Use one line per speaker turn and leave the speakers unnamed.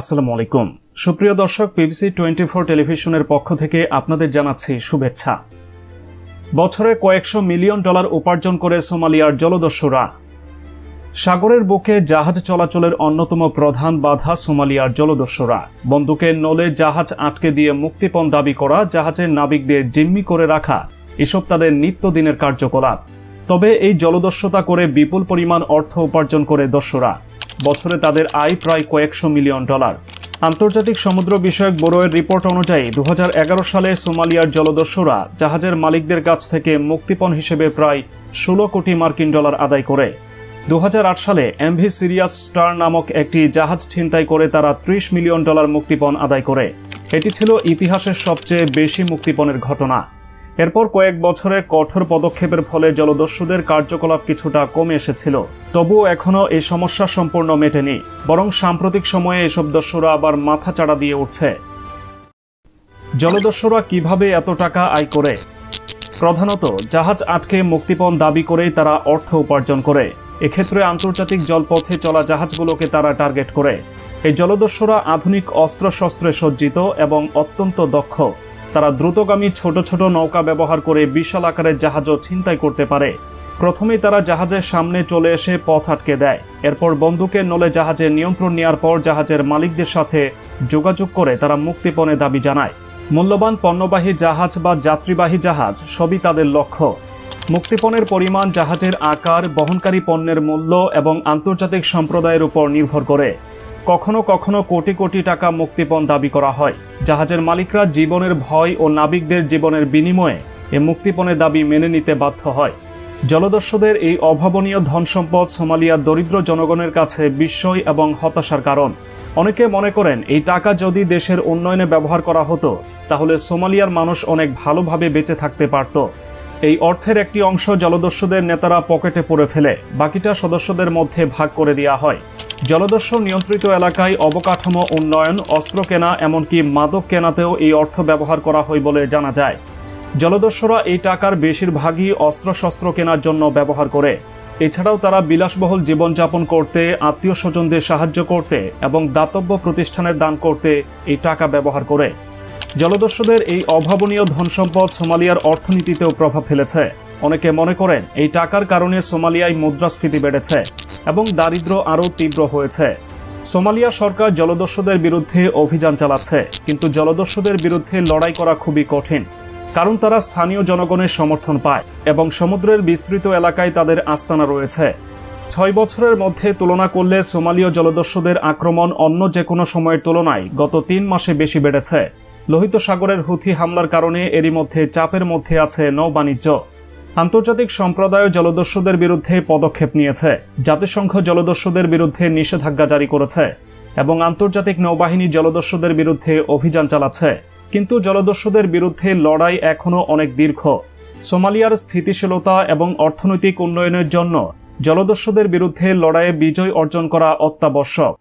আসসালামু আলাইকুম। সুপ্রিয় দর্শক পিবিসি টোয়েন্টি ফোর টেলিভিশনের পক্ষ থেকে আপনাদের জানাচ্ছি শুভেচ্ছা। বছরে কয়েকশো মিলিয়ন ডলার উপার্জন করে সোমালিয়ার জলদস্যুরা। সাগরের বুকে জাহাজ চলাচলের অন্যতম প্রধান বাধা সোমালিয়ার জলদস্যুরা। বন্দুকের নলে জাহাজ আটকে দিয়ে মুক্তিপণ দাবি করা, জাহাজের নাবিকদের জিম্মি করে রাখা, এসব তাদের নিত্যদিনের কার্যকলাপ। তবে এই জলদস্যতা করে বিপুল পরিমাণ অর্থ উপার্জন করে দস্যুরা। বছরে তাদের আয় প্রায় কয়েকশো মিলিয়ন ডলার। আন্তর্জাতিক সমুদ্র বিষয়ক ব্যুরোয়ের রিপোর্ট অনুযায়ী দু হাজার এগারো সালে সোমালিয়ার জলদস্যুরা জাহাজের মালিকদের কাছ থেকে মুক্তিপণ হিসেবে প্রায় ষোলো কোটি মার্কিন ডলার আদায় করে। দু হাজার আট সালে এমভি সিরিয়াস স্টার নামক একটি জাহাজ ছিনতাই করে তারা ত্রিশ মিলিয়ন ডলার মুক্তিপণ আদায় করে। এটি ছিল ইতিহাসের সবচেয়ে বেশি মুক্তিপণের ঘটনা। এরপর কয়েক বছরের কঠোর পদক্ষেপের ফলে জলদস্যুদের কার্যকলাপ কিছুটা কমে এসেছিল। তবুও এখনও এই সমস্যা সম্পূর্ণ মেটেনি, বরং সাম্প্রতিক সময়ে এসব দস্যুরা আবার মাথা চাড়া দিয়ে উঠছে। জলদস্যুরা কীভাবে এত টাকা আয় করে? প্রধানত, জাহাজ আটকে মুক্তিপণ দাবি করেই তারা অর্থ উপার্জন করে। এক্ষেত্রে আন্তর্জাতিক জলপথে চলা জাহাজগুলোকে তারা টার্গেট করে। এই জলদস্যুরা আধুনিক অস্ত্রশস্ত্রে সজ্জিত এবং অত্যন্ত দক্ষ। তারা দ্রুতগামী ছোট ছোট নৌকা ব্যবহার করে বিশাল আকারের জাহাজও ছিনতাই করতে পারে। প্রথমেই তারা জাহাজের সামনে চলে এসে পথ আটকে দেয়। এরপর বন্দুকের নলে জাহাজের নিয়ন্ত্রণ নেওয়ার পর জাহাজের মালিকদের সাথে যোগাযোগ করে তারা মুক্তিপণে দাবি জানায়। মূল্যবান পণ্যবাহী জাহাজ বা যাত্রীবাহী জাহাজ সবই তাদের লক্ষ্য। মুক্তিপণের পরিমাণ জাহাজের আকার, বহনকারী পণ্যের মূল্য এবং আন্তর্জাতিক সম্প্রদায়ের উপর নির্ভর করে। কখনো কখনো কোটি কোটি টাকা মুক্তিপণ দাবি করা হয়। জাহাজের মালিকরা জীবনের ভয় ও নাবিকদের জীবনের বিনিময়ে এ মুক্তিপণের দাবি মেনে নিতে বাধ্য হয়। জলদস্যুদের এই অভাবনীয় ধন সম্পদ সোমালিয়ার দরিদ্র জনগণের কাছে বিস্ময় এবং হতাশার কারণ। অনেকে মনে করেন, এই টাকা যদি দেশের উন্নয়নে ব্যবহার করা হতো, তাহলে সোমালিয়ার মানুষ অনেক ভালোভাবে বেঁচে থাকতে পারত। এই অর্থের একটি অংশ জলদস্যুদের নেতারা পকেটে পড়ে ফেলে, বাকিটা সদস্যদের মধ্যে ভাগ করে দেওয়া হয়। জলদস্যু নিয়ন্ত্রিত এলাকায় অবকাঠামো উন্নয়ন, অস্ত্র কেনা, এমনকি মাদক কেনাতেও এই অর্থ ব্যবহার করা হয় বলে জানা যায়। জলদস্যুরা এই টাকার বেশিরভাগই অস্ত্রশস্ত্র কেনার জন্য ব্যবহার করে। এছাড়াও তারা বিলাসবহুল জীবনযাপন করতে, আত্মীয় স্বজনদের সাহায্য করতে এবং দাতব্য প্রতিষ্ঠানের দান করতে এই টাকা ব্যবহার করে। জলদস্যুদের এই অভাবনীয় ধনসম্পদ সোমালিয়ার অর্থনীতিতেও প্রভাব ফেলেছে। অনেকে মনে করেন এই টাকার কারণে সোমালিয়ায় মুদ্রাস্ফীতি বেড়েছে এবং দারিদ্র আরও তীব্র হয়েছে। সোমালিয়া সরকার জলদস্যুদের বিরুদ্ধে অভিযান চালাচ্ছে, কিন্তু জলদস্যুদের বিরুদ্ধে লড়াই করা খুবই কঠিন, কারণ তারা স্থানীয় জনগণের সমর্থন পায় এবং সমুদ্রের বিস্তৃত এলাকায় তাদের আস্তানা রয়েছে। ছয় বছরের মধ্যে তুলনা করলে সোমালীয় জলদস্যুদের আক্রমণ অন্য যে কোনো সময়ের তুলনায় গত তিন মাসে বেশি বেড়েছে। লোহিত সাগরের হুথি হামলার কারণে এরই মধ্যে চাপের মধ্যে আছে নৌ বাণিজ্য আন্তর্জাতিক সম্প্রদায় জলদস্যুদের বিরুদ্ধে পদক্ষেপ নিয়েছে। জাতিসংঘ জলদস্যুদের বিরুদ্ধে নিষেধাজ্ঞা জারি করেছে এবং আন্তর্জাতিক নৌবাহিনী জলদস্যুদের বিরুদ্ধে অভিযান চালাচ্ছে। কিন্তু জলদস্যুদের বিরুদ্ধে লড়াই এখনও অনেক দীর্ঘ। সোমালিয়ার স্থিতিশীলতা এবং অর্থনৈতিক উন্নয়নের জন্য জলদস্যুদের বিরুদ্ধে লড়াইয়ে বিজয় অর্জন করা অত্যাবশ্যক।